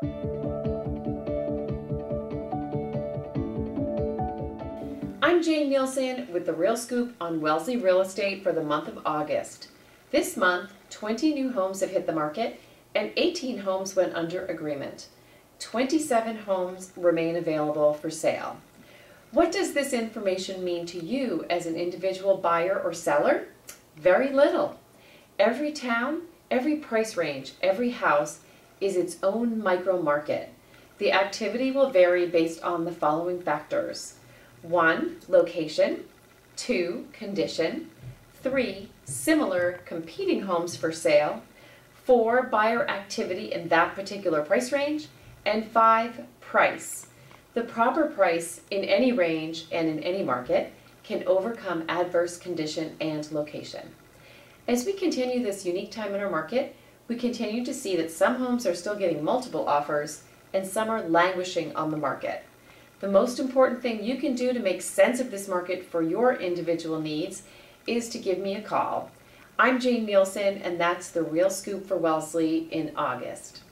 I'm Jane Neilson with the Real Scoop on Wellesley Real Estate for the month of August. This month, 20 new homes have hit the market and 18 homes went under agreement. 27 homes remain available for sale. What does this information mean to you as an individual buyer or seller? Very little. Every town, every price range, every house is its own micro market. The activity will vary based on the following factors. 1. Location 2. Condition 3. Similar competing homes for sale 4. Buyer activity in that particular price range and 5. Price. The proper price in any range and in any market can overcome adverse condition and location. As we continue this unique time in our market, we continue to see that some homes are still getting multiple offers and some are languishing on the market. The most important thing you can do to make sense of this market for your individual needs is to give me a call. I'm Jane Neilson, and that's the Real Scoop for Wellesley in August.